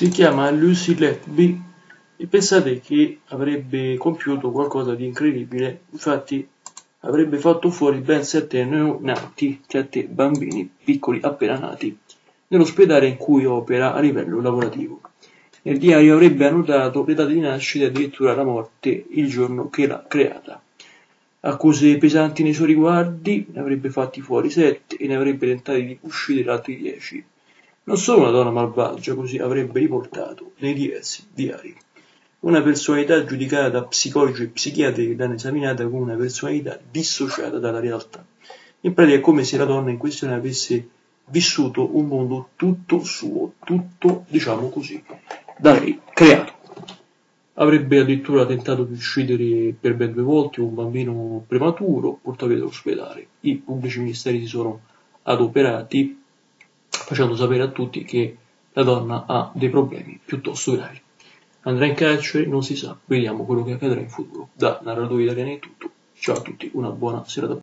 si chiama Lucy Letby e pensate che avrebbe compiuto qualcosa di incredibile, infatti avrebbe fatto fuori ben sette neonati, sette bambini piccoli appena nati, nell'ospedale in cui opera a livello lavorativo. Nel diario avrebbe annotato le date di nascita e addirittura la morte il giorno che l'ha creata. Accuse pesanti nei suoi riguardi, ne avrebbe fatti fuori sette e ne avrebbe tentati di uccidere altri dieci. Non solo una donna malvagia, così avrebbe riportato nei diversi diari. Una personalità giudicata da psicologi e psichiatri che l'hanno esaminata come una personalità dissociata dalla realtà. In pratica è come se la donna in questione avesse vissuto un mondo tutto suo, tutto, diciamo così, da lei creato. Avrebbe addirittura tentato di uccidere per ben due volte un bambino prematuro portato via dall'ospedale. I pubblici ministeri si sono adoperati facendo sapere a tutti che la donna ha dei problemi piuttosto gravi. Andrà in carcere? Non si sa, vediamo quello che accadrà in futuro. Da narratore italiano è tutto, ciao a tutti, una buona serata.